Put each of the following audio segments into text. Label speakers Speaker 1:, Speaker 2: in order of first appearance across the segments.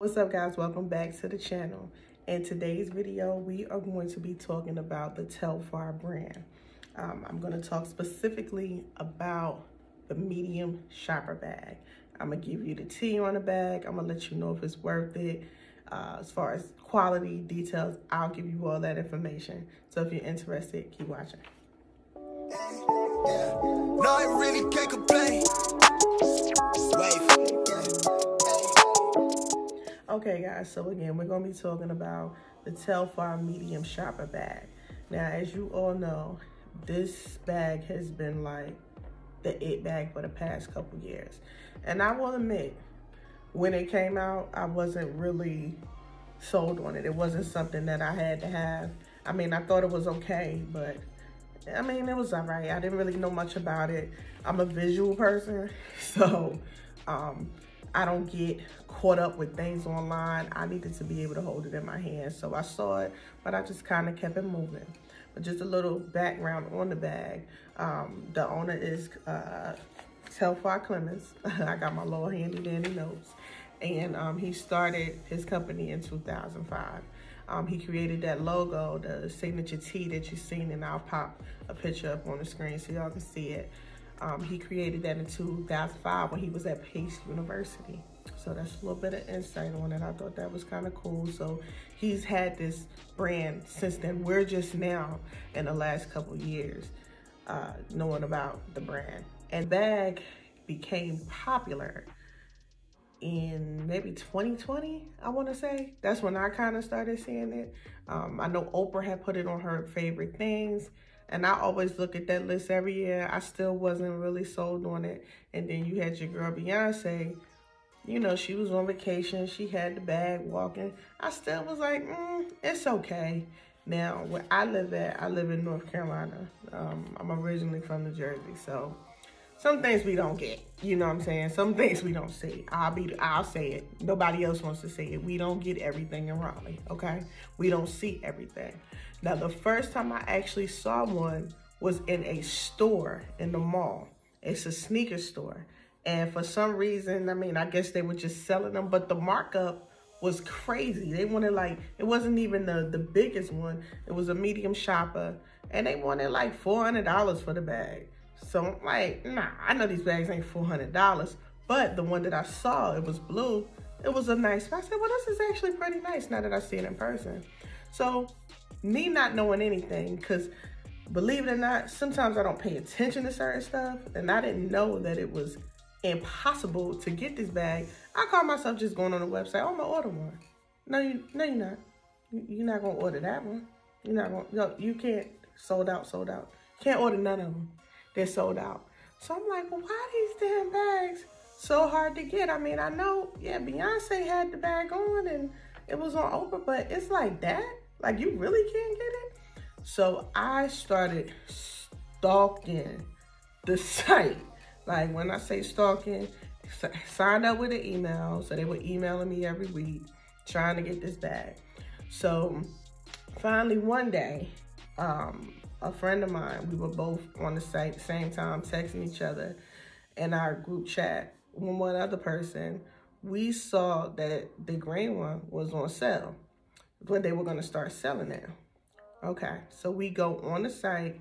Speaker 1: What's up guys, welcome back to the channel. In today's video, we are going to be talking about the Telfar brand. Um, I'm gonna talk specifically about the medium shopper bag. I'm gonna give you the T on the bag. I'm gonna let you know if it's worth it. Uh, as far as quality, details, I'll give you all that information. So if you're interested, keep watching. Yeah. No, Okay guys, so again, we're gonna be talking about the Telfar medium shopper bag. Now, as you all know, this bag has been like the it bag for the past couple years. And I will admit, when it came out, I wasn't really sold on it. It wasn't something that I had to have. I mean, I thought it was okay, but I mean, it was all right. I didn't really know much about it. I'm a visual person, so um, I don't get caught up with things online. I needed to be able to hold it in my hand. So I saw it, but I just kind of kept it moving. But just a little background on the bag. Um, the owner is uh, Telfar Clemens. I got my little handy dandy notes. And um, he started his company in 2005. Um, he created that logo, the signature T that you've seen, and I'll pop a picture up on the screen so y'all can see it. Um, he created that in 2005 when he was at Pace University. So that's a little bit of insight on it. I thought that was kind of cool. So he's had this brand since then. We're just now in the last couple years uh, knowing about the brand. And bag became popular in maybe 2020, I want to say. That's when I kind of started seeing it. Um, I know Oprah had put it on her favorite things. And I always look at that list every year. I still wasn't really sold on it. And then you had your girl Beyonce. You know, she was on vacation. She had the bag walking. I still was like, mm, it's okay. Now, where I live at, I live in North Carolina. Um, I'm originally from New Jersey, so some things we don't get. You know what I'm saying? Some things we don't see. I'll be, I'll say it. Nobody else wants to say it. We don't get everything in Raleigh, okay? We don't see everything. Now, the first time I actually saw one was in a store in the mall. It's a sneaker store. And for some reason, I mean, I guess they were just selling them, but the markup was crazy. They wanted like, it wasn't even the, the biggest one. It was a medium shopper. And they wanted like $400 for the bag. So I'm like, nah, I know these bags ain't $400. But the one that I saw, it was blue. It was a nice, I said, well, this is actually pretty nice now that I see it in person. So me not knowing anything, because believe it or not, sometimes I don't pay attention to certain stuff, and I didn't know that it was impossible to get this bag. I call myself just going on the website. Oh, I'm gonna order one. No, you, no, you're not. You're not gonna order that one. You're not gonna. No, you can't. Sold out. Sold out. Can't order none of them. They're sold out. So I'm like, well, why these damn bags so hard to get? I mean, I know, yeah, Beyonce had the bag on and it was on Oprah, but it's like that. Like you really can't get it? So I started stalking the site. Like when I say stalking, signed up with an email. So they were emailing me every week trying to get this bag. So finally one day, um, a friend of mine, we were both on the site the same time, texting each other in our group chat. When one other person, we saw that the green one was on sale when they were going to start selling it. Okay, so we go on the site.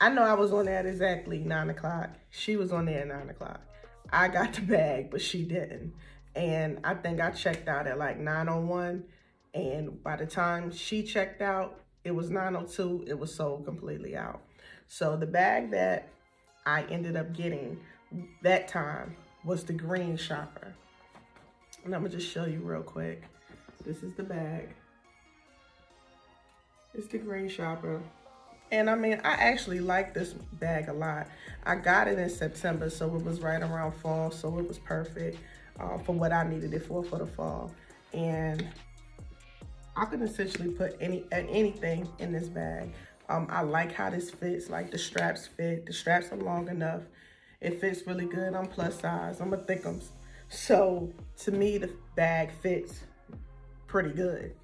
Speaker 1: I know I was on there at exactly 9 o'clock. She was on there at 9 o'clock. I got the bag, but she didn't. And I think I checked out at like 9.01. And by the time she checked out, it was 9.02. It was sold completely out. So the bag that I ended up getting that time was the green shopper. And I'm going to just show you real quick. This is the bag. It's the green shopper. And I mean, I actually like this bag a lot. I got it in September, so it was right around fall, so it was perfect uh, for what I needed it for, for the fall. And I could essentially put any anything in this bag. Um, I like how this fits, like the straps fit. The straps are long enough. It fits really good. I'm plus size. I'm a thickums. So to me, the bag fits pretty good.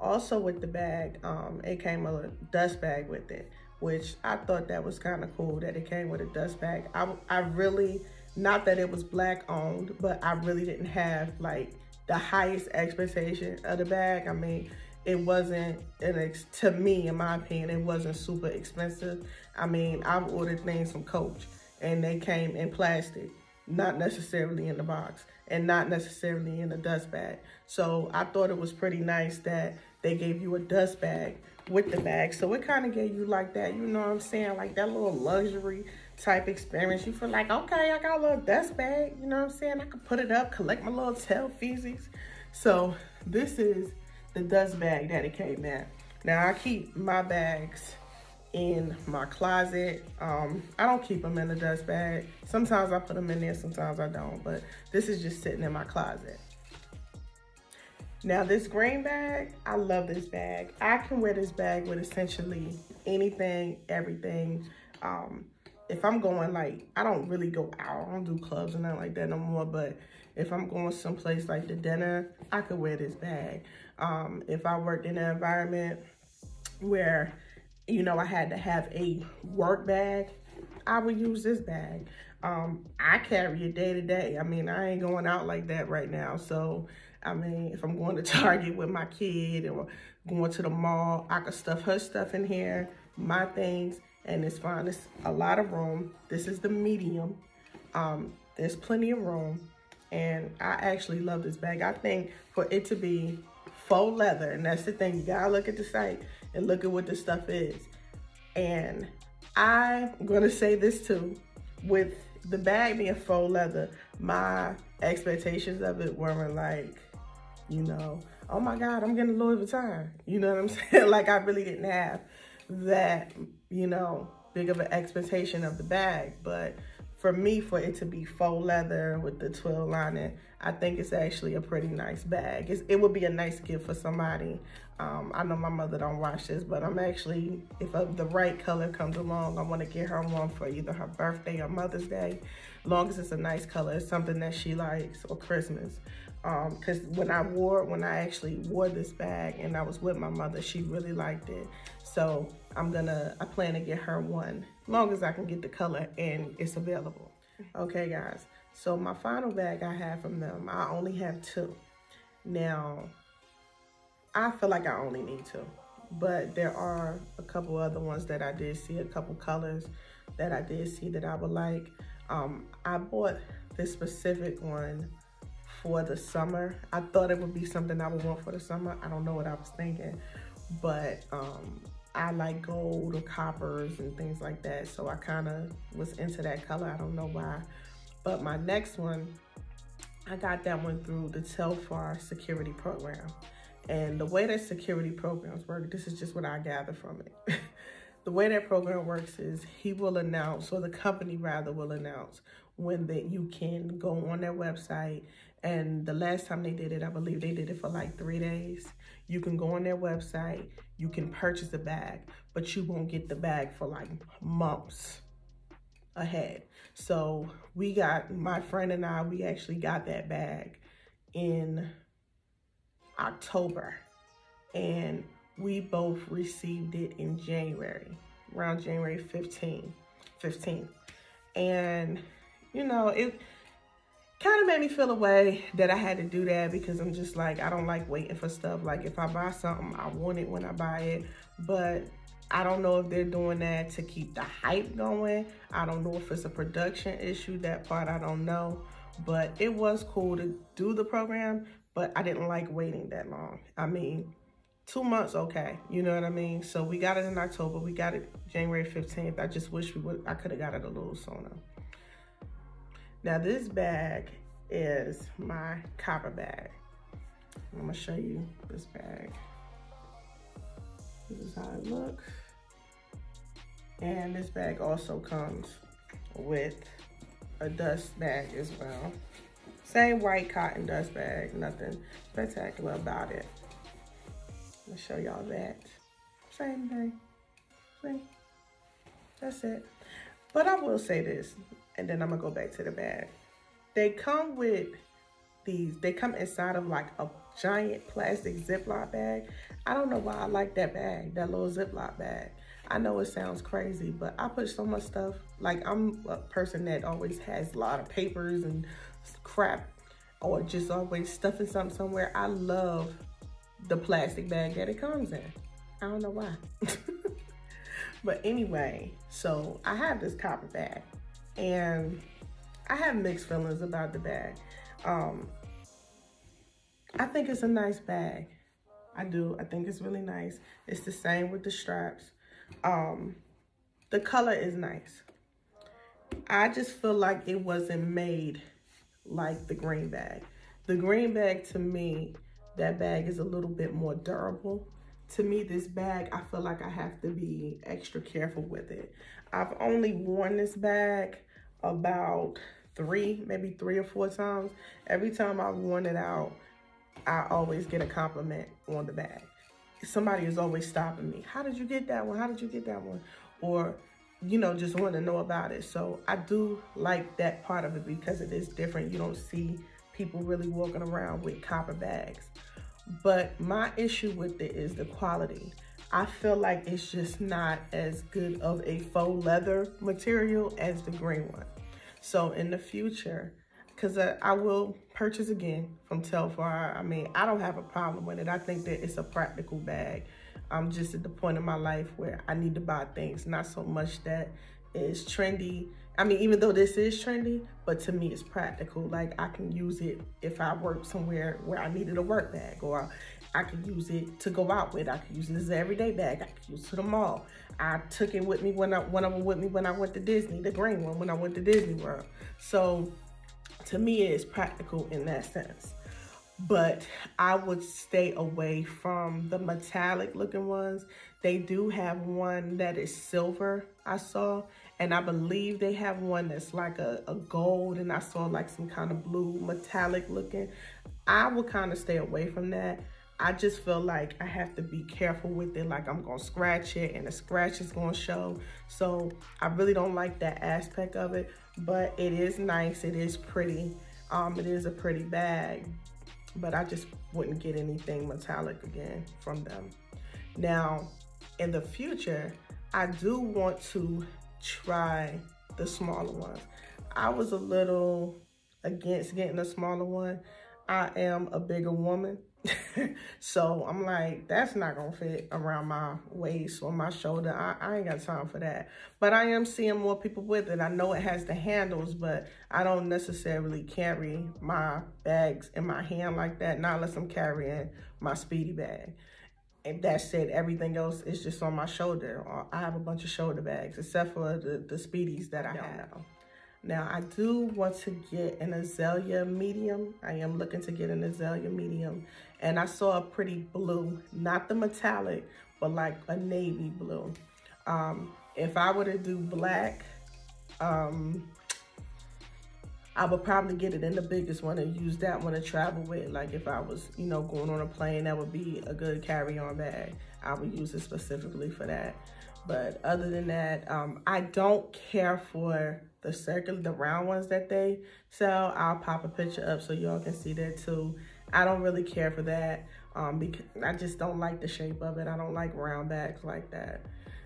Speaker 1: also with the bag, um, it came a dust bag with it, which I thought that was kind of cool that it came with a dust bag. I, I really, not that it was black owned, but I really didn't have like the highest expectation of the bag. I mean, it wasn't an to me, in my opinion, it wasn't super expensive. I mean, I've ordered things from Coach and they came in plastic, not necessarily in the box and not necessarily in a dust bag. So I thought it was pretty nice that they gave you a dust bag with the bag. So it kind of gave you like that, you know what I'm saying? Like that little luxury type experience. You feel like, okay, I got a little dust bag, you know what I'm saying? I can put it up, collect my little Telfar pieces. So this is the dust bag that it came in. Now I keep my bags in my closet. Um, I don't keep them in the dust bag. Sometimes I put them in there, sometimes I don't, but this is just sitting in my closet. Now this green bag, I love this bag. I can wear this bag with essentially anything, everything. Um, if I'm going like, I don't really go out, I don't do clubs and nothing like that no more, but if I'm going someplace like the dinner, I could wear this bag. Um, if I worked in an environment where, you know, I had to have a work bag, I would use this bag. Um, I carry it day to day. I mean, I ain't going out like that right now. So, I mean, if I'm going to Target with my kid or going to the mall, I could stuff her stuff in here, my things, and it's fine. It's a lot of room. This is the medium. Um, there's plenty of room. And I actually love this bag. I think for it to be faux leather, and that's the thing, you gotta look at the site and look at what the stuff is. And I'm gonna say this too, with the bag being faux leather, my expectations of it weren't like, you know, oh my God, I'm getting Louis Vuitton. You know what I'm saying? like I really didn't have that, you know, big of an expectation of the bag. But for me, for it to be faux leather with the twill lining, I think it's actually a pretty nice bag. It's, it would be a nice gift for somebody. Um, I know my mother don't watch this, but I'm actually, if a, the right color comes along, I want to get her one for either her birthday or Mother's Day. Long as it's a nice color, it's something that she likes, or Christmas. Because um, when I wore, when I actually wore this bag and I was with my mother, she really liked it. So I'm gonna, I plan to get her one, long as I can get the color and it's available. Okay guys, so my final bag I have from them, I only have two. Now, I feel like I only need two, but there are a couple other ones that I did see, a couple colors that I did see that I would like. Um, I bought this specific one for the summer. I thought it would be something I would want for the summer. I don't know what I was thinking, but um, I like gold or coppers and things like that. So I kind of was into that color. I don't know why. But my next one, I got that one through the Telfar security program. And the way that security programs work, this is just what I gather from it. the way that program works is he will announce, or the company rather will announce when that you can go on their website. And the last time they did it, I believe they did it for like three days. You can go on their website, you can purchase a bag, but you won't get the bag for like months ahead. So we got, my friend and I, we actually got that bag in October and we both received it in January, around January 15, 15th. And, you know, it, kind of made me feel a way that I had to do that because I'm just like, I don't like waiting for stuff. Like if I buy something, I want it when I buy it. But I don't know if they're doing that to keep the hype going. I don't know if it's a production issue. That part I don't know. But it was cool to do the program, but I didn't like waiting that long. I mean, two months, okay. You know what I mean? So we got it in October. We got it January 15th. I just wish we would, I could have got it a little sooner. Now this bag is my copper bag. I'm gonna show you this bag. This is how it looks. And this bag also comes with a dust bag as well. Same white cotton dust bag, nothing spectacular about it. Let me show y'all that. Same thing. See? That's it. But I will say this, and then I'm gonna go back to the bag. They come with these, they come inside of like a giant plastic Ziploc bag. I don't know why I like that bag, that little Ziploc bag. I know it sounds crazy, but I put so much stuff, like I'm a person that always has a lot of papers and crap or just always stuffing something somewhere, I love the plastic bag that it comes in. I don't know why. but anyway, so I have this copper bag and I have mixed feelings about the bag. Um, I think it's a nice bag. I do. I think it's really nice. It's the same with the straps. Um, the color is nice. I just feel like it wasn't made like the green bag. The green bag to me, that bag is a little bit more durable. To me, this bag, I feel like I have to be extra careful with it. I've only worn this bag about three, maybe three or four times. Every time I've worn it out, I always get a compliment on the bag. Somebody is always stopping me. How did you get that one? How did you get that one? Or, you know, just want to know about it. So I do like that part of it because it is different. You don't see people really walking around with copper bags. But my issue with it is the quality. I feel like it's just not as good of a faux leather material as the green one. So in the future, because I, I, will purchase again from Telfar. I mean, I don't have a problem with it. I think that it's a practical bag. I'm just at the point in my life where I need to buy things, not so much that is trendy. I mean, even though this is trendy, but to me it's practical. Like I can use it if I work somewhere where I needed a work bag or I could use it to go out with. I could use it as an everyday bag. I could use it to the mall. I took it with me when I, one of them with me when I went to Disney, the green one when I went to Disney World. So to me, it's practical in that sense. But I would stay away from the metallic looking ones. They do have one that is silver, I saw. And I believe they have one that's like a, a gold and I saw like some kind of blue metallic looking. I would kind of stay away from that. I just feel like I have to be careful with it. Like I'm gonna scratch it and the scratch is gonna show. So I really don't like that aspect of it, but it is nice, it is pretty. Um, it is a pretty bag, but I just wouldn't get anything metallic again from them. Now, in the future, I do want to try the smaller ones. I was a little against getting a smaller one. I am a bigger woman. so I'm like, that's not gonna fit around my waist or my shoulder. I, I, ain't got time for that. But I am seeing more people with it. I know it has the handles, but I don't necessarily carry my bags in my hand like that, not unless I'm carrying my speedy bag. And that said, everything else is just on my shoulder. Uh, I have a bunch of shoulder bags, except for the, the speedies that I have. Now, I do want to get an azalea medium. I am looking to get an azalea medium. And I saw a pretty blue, not the metallic, but like a navy blue. Um, if I were to do black, um, I would probably get it in the biggest one and use that one to travel with. Like if I was, you know, going on a plane, that would be a good carry-on bag. I would use it specifically for that. But other than that, um, I don't care for the circle, the round ones that they sell. I'll pop a picture up so y'all can see that too. I don't really care for that um, because I just don't like the shape of it. I don't like round bags like that.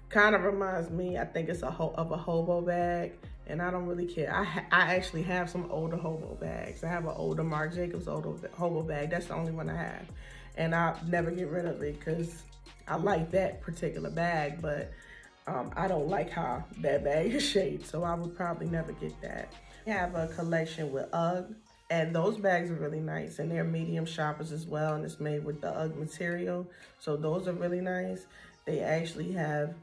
Speaker 1: Kind of reminds me, I think it's a ho of a hobo bag and I don't really care. I, I actually have some older hobo bags. I have an older Marc Jacobs older hobo bag. That's the only one I have. And I'll never get rid of it because I like that particular bag, but um, I don't like how that bag is shaped, so I would probably never get that. I have a collection with UGG, and those bags are really nice, and they're medium shoppers as well, and it's made with the UGG material, so those are really nice. They actually have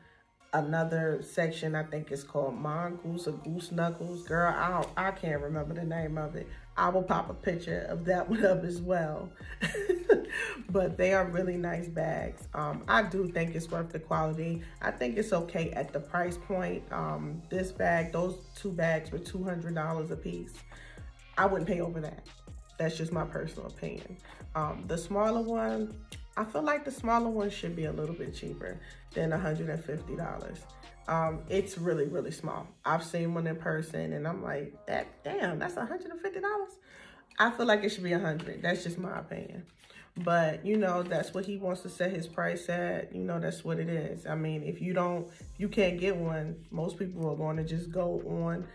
Speaker 1: another section, I think it's called Mongoose or Goose Knuckles. Girl, I, I can't remember the name of it. I will pop a picture of that one up as well. but they are really nice bags. Um, I do think it's worth the quality. I think it's okay at the price point. Um, this bag, those two bags were $200 a piece. I wouldn't pay over that. That's just my personal opinion. Um, the smaller one, I feel like the smaller one should be a little bit cheaper than $150. Um, it's really, really small. I've seen one in person and I'm like, that damn, that's $150? I feel like it should be a 100 That's just my opinion. But, you know, that's what he wants to set his price at. You know, that's what it is. I mean, if you don't, you can't get one, most people are going to just go on,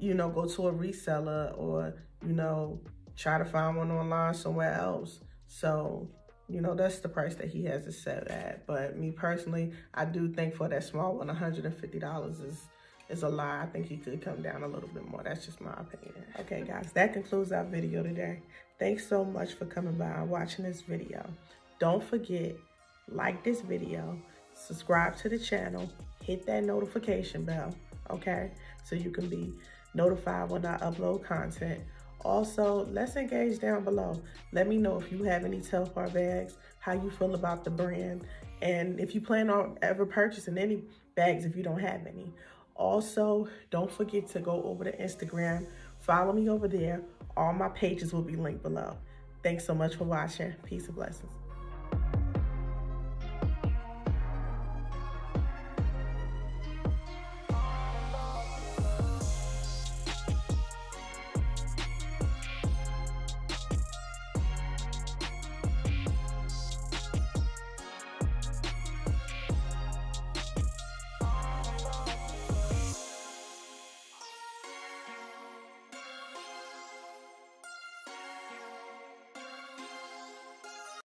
Speaker 1: you know, go to a reseller or, you know, try to find one online somewhere else. So, you know, that's the price that he has it set at. But me personally, I do think for that small one, $150 is is a lie. I think he could come down a little bit more. That's just my opinion. Okay, guys, that concludes our video today. Thanks so much for coming by and watching this video. Don't forget, like this video, subscribe to the channel, hit that notification bell, okay? So you can be notified when I upload content. Also, let's engage down below. Let me know if you have any Telfar bags, how you feel about the brand, and if you plan on ever purchasing any bags if you don't have any. Also, don't forget to go over to Instagram. Follow me over there. All my pages will be linked below. Thanks so much for watching. Peace and blessings.